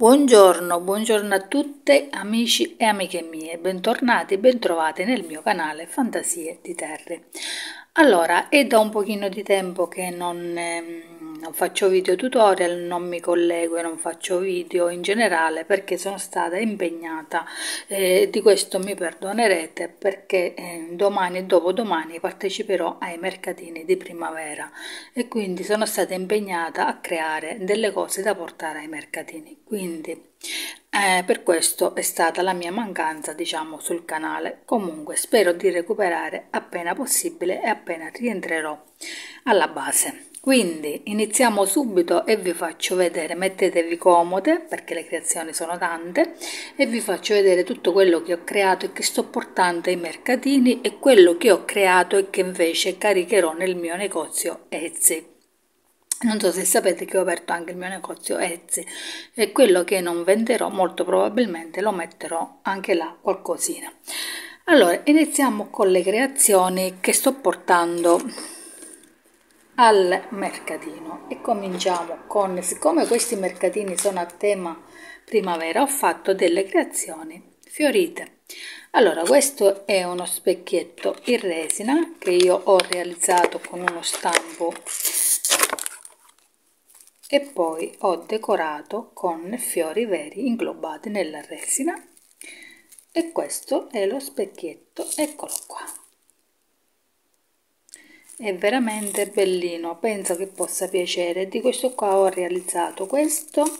Buongiorno, buongiorno a tutte amici e amiche mie, bentornati e bentrovate nel mio canale Fantasie di Terre. Allora, è da un pochino di tempo che non, eh, non faccio video tutorial, non mi collego e non faccio video in generale perché sono stata impegnata, eh, di questo mi perdonerete perché eh, domani e dopodomani parteciperò ai mercatini di primavera e quindi sono stata impegnata a creare delle cose da portare ai mercatini. Quindi eh, per questo è stata la mia mancanza diciamo sul canale comunque spero di recuperare appena possibile e appena rientrerò alla base quindi iniziamo subito e vi faccio vedere mettetevi comode perché le creazioni sono tante e vi faccio vedere tutto quello che ho creato e che sto portando ai mercatini e quello che ho creato e che invece caricherò nel mio negozio Etsy non so se sapete che ho aperto anche il mio negozio Etsy e quello che non venderò molto probabilmente lo metterò anche là qualcosina. Allora, iniziamo con le creazioni che sto portando al mercatino. E cominciamo con, siccome questi mercatini sono a tema primavera, ho fatto delle creazioni fiorite. Allora, questo è uno specchietto in resina che io ho realizzato con uno stampo e poi ho decorato con fiori veri inglobati nella resina. E questo è lo specchietto eccolo qua è veramente bellino penso che possa piacere. Di questo qua ho realizzato questo.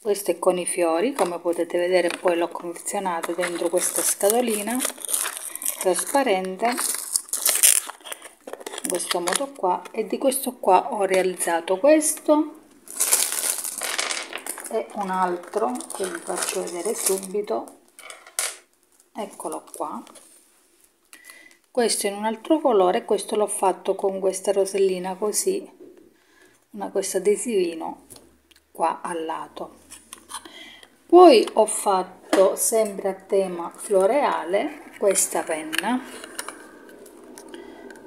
Questo è con i fiori come potete vedere poi l'ho confezionato dentro questa scatolina trasparente questo modo qua. E di questo qua ho realizzato questo. E un altro che vi faccio vedere subito. Eccolo qua questo in un altro colore questo l'ho fatto con questa rosellina così una questo adesivino qua al lato. Poi ho fatto sempre a tema floreale questa penna.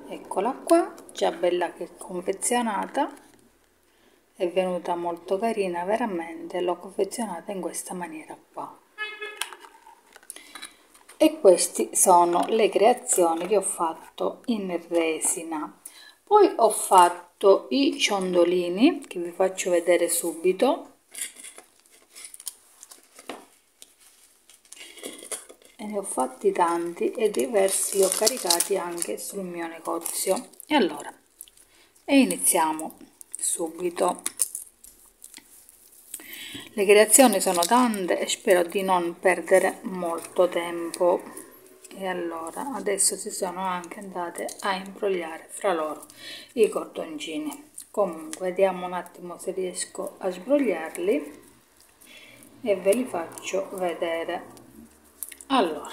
Eccola qua già bella che confezionata. È venuta molto carina veramente l'ho confezionata in questa maniera qua e queste sono le creazioni che ho fatto in resina. Poi ho fatto i ciondolini che vi faccio vedere subito. E ne ho fatti tanti e diversi li ho caricati anche sul mio negozio. E allora e iniziamo subito le creazioni sono tante e spero di non perdere molto tempo. E allora adesso si sono anche andate a imbrogliare fra loro i cordoncini. Comunque vediamo un attimo se riesco a sbrogliarli e ve li faccio vedere. Allora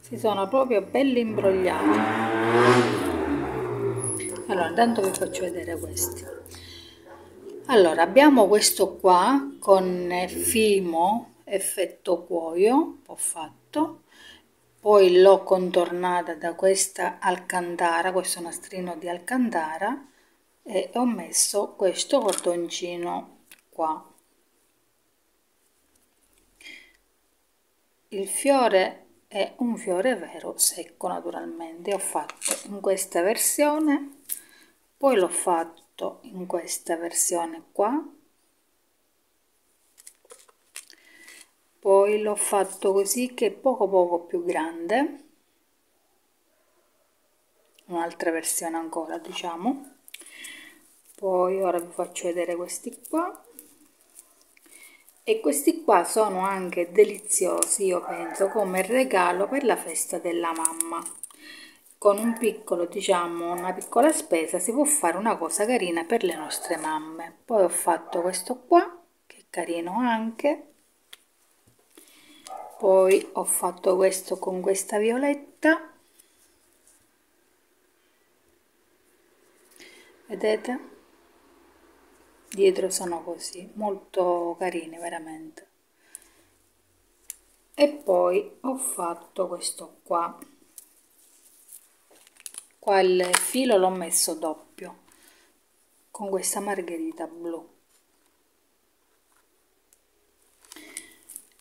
si sono proprio belli imbrogliati. Allora intanto vi faccio vedere questi allora abbiamo questo qua con fimo effetto cuoio ho fatto. Poi l'ho contornata da questa alcantara questo nastrino di alcantara e ho messo questo cordoncino qua. Il fiore è un fiore vero secco naturalmente. Ho fatto in questa versione poi l'ho fatto in questa versione qua. Poi l'ho fatto così che è poco poco più grande. Un'altra versione ancora diciamo. Poi ora vi faccio vedere questi qua. E questi qua sono anche deliziosi io penso come regalo per la festa della mamma con un piccolo diciamo una piccola spesa si può fare una cosa carina per le nostre mamme. Poi ho fatto questo qua che è carino anche. Poi ho fatto questo con questa violetta. Vedete? Dietro sono così molto carini veramente. E poi ho fatto questo qua qua il filo l'ho messo doppio con questa margherita blu.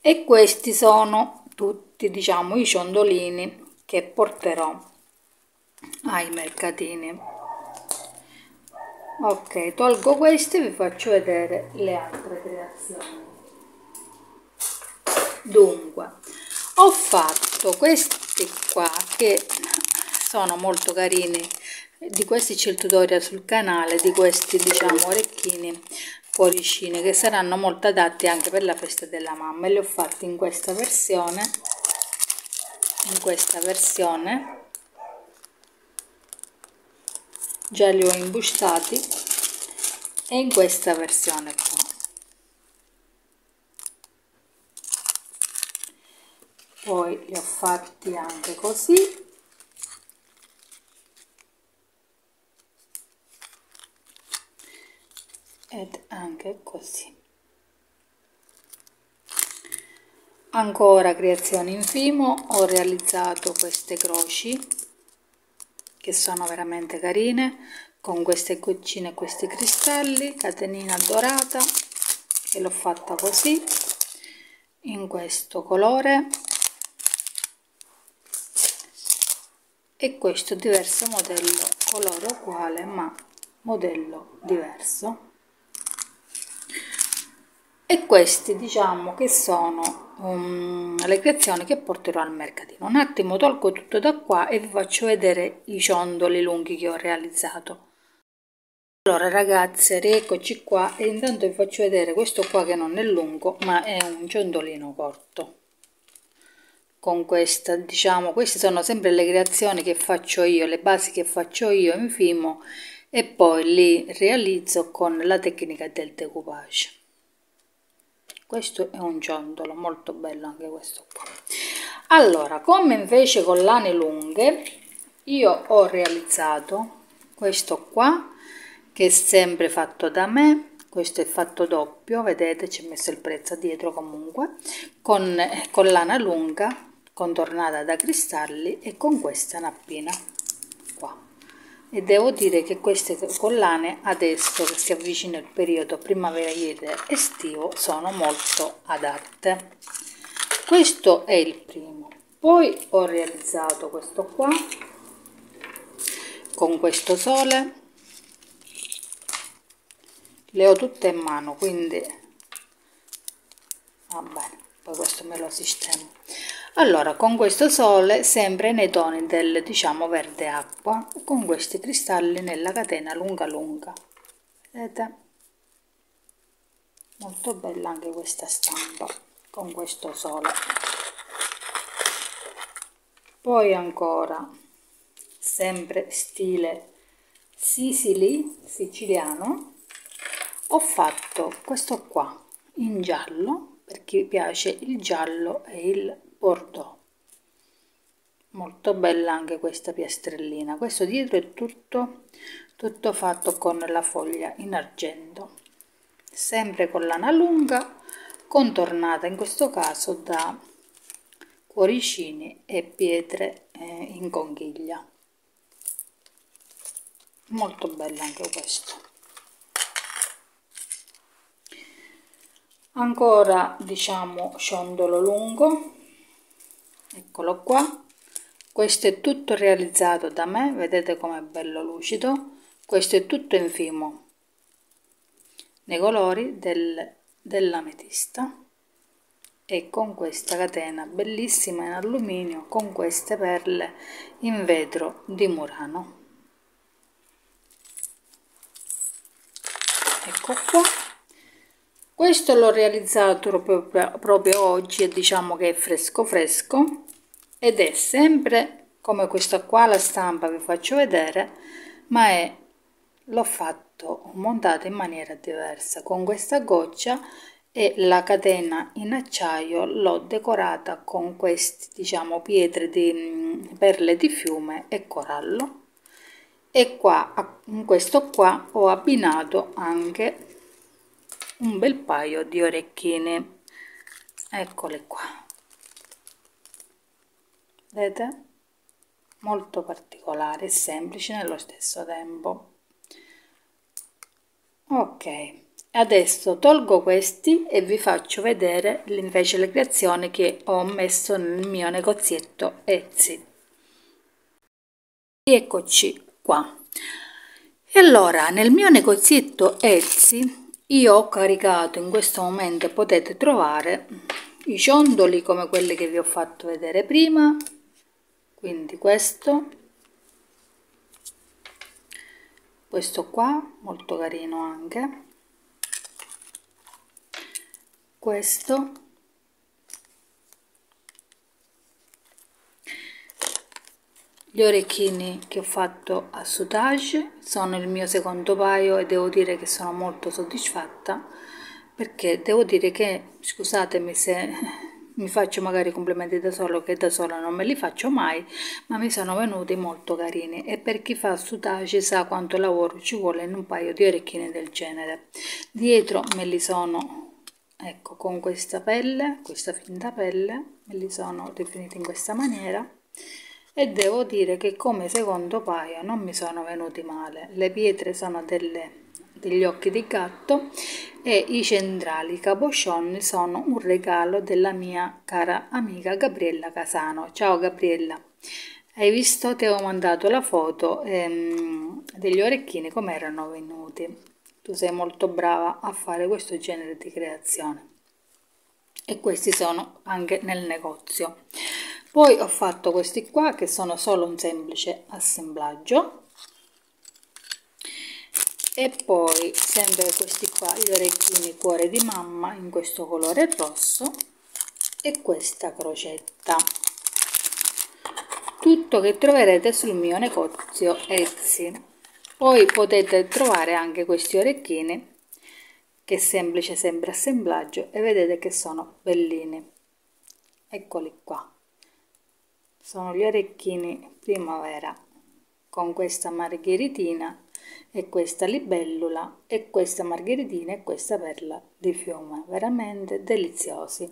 E questi sono tutti diciamo i ciondolini che porterò ai mercatini. Ok tolgo questi e vi faccio vedere le altre creazioni. Dunque ho fatto questi qua che sono molto carini. Di questi c'è il tutorial sul canale di questi diciamo orecchini cuoricini che saranno molto adatti anche per la festa della mamma. E li ho fatti in questa versione in questa versione. Già li ho imbustati. E in questa versione qua. Poi li ho fatti anche così ed anche così. Ancora creazioni in fimo ho realizzato queste croci che sono veramente carine con queste goccine e questi cristalli catenina dorata che l'ho fatta così in questo colore. E questo diverso modello colore uguale ma modello diverso e questi diciamo che sono um, le creazioni che porterò al mercatino. Un attimo tolgo tutto da qua e vi faccio vedere i ciondoli lunghi che ho realizzato. Allora ragazze rieccoci qua e intanto vi faccio vedere questo qua che non è lungo ma è un ciondolino corto. Con questa diciamo queste sono sempre le creazioni che faccio io le basi che faccio io in fimo e poi li realizzo con la tecnica del decoupage questo è un ciondolo molto bello anche questo qua. Allora come invece collane lunghe io ho realizzato questo qua che è sempre fatto da me. Questo è fatto doppio vedete ci ho messo il prezzo dietro comunque con collana lunga contornata da cristalli e con questa nappina e devo dire che queste collane adesso che si avvicina il periodo primaverile estivo sono molto adatte. Questo è il primo. Poi ho realizzato questo qua con questo sole. Le ho tutte in mano quindi va bene poi questo me lo sistemo allora con questo sole sempre nei toni del diciamo verde acqua con questi cristalli nella catena lunga lunga. Vedete? Molto bella anche questa stampa con questo sole. Poi ancora sempre stile Sicily siciliano ho fatto questo qua in giallo per chi piace il giallo e il bordeaux molto bella anche questa piastrellina. Questo dietro è tutto tutto fatto con la foglia in argento. Sempre con lana lunga contornata in questo caso da cuoricini e pietre eh, in conchiglia. Molto bella anche questo ancora diciamo ciondolo lungo eccolo qua. Questo è tutto realizzato da me vedete com'è bello lucido. Questo è tutto in fimo nei colori del, dell'ametista. E con questa catena bellissima in alluminio con queste perle in vetro di Murano. Ecco qua. Questo l'ho realizzato proprio, proprio oggi e diciamo che è fresco fresco ed è sempre come questa qua la stampa vi faccio vedere ma è l'ho fatto montato in maniera diversa. Con questa goccia e la catena in acciaio l'ho decorata con questi diciamo pietre di mm, perle di fiume e corallo. E qua in questo qua ho abbinato anche un bel paio di orecchini eccole qua vedete? Molto particolare e semplice nello stesso tempo. Ok adesso tolgo questi e vi faccio vedere invece le creazioni che ho messo nel mio negozietto Etsy. Eccoci qua. E allora nel mio negozietto Etsy io ho caricato in questo momento potete trovare i ciondoli come quelli che vi ho fatto vedere prima quindi questo questo qua molto carino anche. Questo. Gli orecchini che ho fatto a soutage sono il mio secondo paio e devo dire che sono molto soddisfatta perché devo dire che scusatemi se mi faccio magari complimenti da solo che da sola non me li faccio mai ma mi sono venuti molto carini. E per chi fa soutage sa quanto lavoro ci vuole in un paio di orecchini del genere. Dietro me li sono ecco con questa pelle questa finta pelle me li sono definiti in questa maniera. E devo dire che come secondo paio non mi sono venuti male. Le pietre sono delle, degli occhi di gatto e i centrali capoccioni sono un regalo della mia cara amica Gabriella Casano. Ciao Gabriella. Hai visto? Ti ho mandato la foto ehm, degli orecchini come erano venuti? Tu sei molto brava a fare questo genere di creazione. E questi sono anche nel negozio. Poi ho fatto questi qua che sono solo un semplice assemblaggio e poi sempre questi qua gli orecchini cuore di mamma in questo colore rosso e questa crocetta. Tutto che troverete sul mio negozio Etsy. Poi potete trovare anche questi orecchini che semplice sempre assemblaggio e vedete che sono bellini. Eccoli qua. Sono gli orecchini primavera con questa margheritina e questa libellula e questa margheritina e questa perla di fiume veramente deliziosi.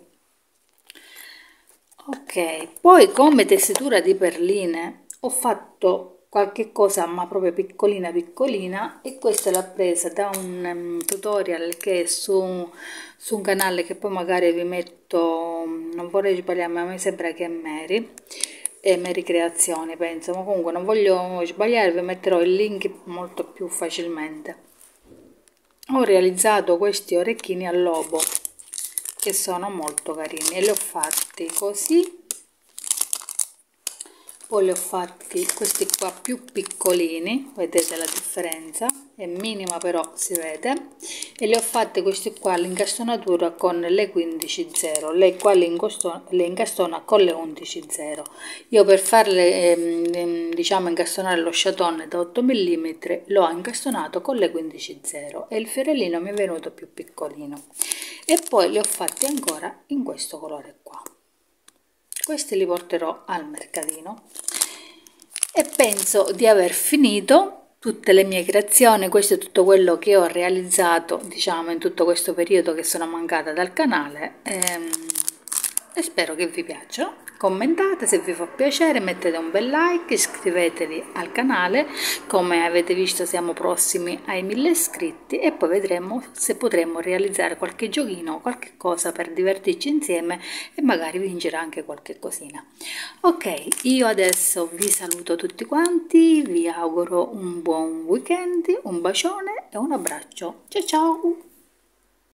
Ok poi come tessitura di perline ho fatto qualche cosa ma proprio piccolina piccolina e questa l'ho presa da un um, tutorial che è su, su un canale che poi magari vi metto non vorrei sbagliare ma mi sembra che è Mary e Mary Creazioni penso. Ma comunque non voglio sbagliare vi metterò il link molto più facilmente. Ho realizzato questi orecchini al lobo che sono molto carini e li ho fatti così. Poi li ho fatti questi qua più piccolini vedete la differenza è minima però si vede. E li ho fatti questi qua l'incastonatura con le 15.0 lei qua le incastona con le 11.0 io per farle ehm, diciamo incastonare lo sciatone da 8 mm l'ho incastonato con le 15.0 e il fiorellino mi è venuto più piccolino. E poi li ho fatti ancora in questo colore qua. Questi li porterò al mercatino. E penso di aver finito tutte le mie creazioni questo è tutto quello che ho realizzato diciamo in tutto questo periodo che sono mancata dal canale ehm, e spero che vi piacciono commentate se vi fa piacere mettete un bel like iscrivetevi al canale. Come avete visto siamo prossimi ai mille iscritti e poi vedremo se potremo realizzare qualche giochino qualche cosa per divertirci insieme e magari vincere anche qualche cosina. Ok io adesso vi saluto tutti quanti vi auguro un buon weekend un bacione e un abbraccio. Ciao ciao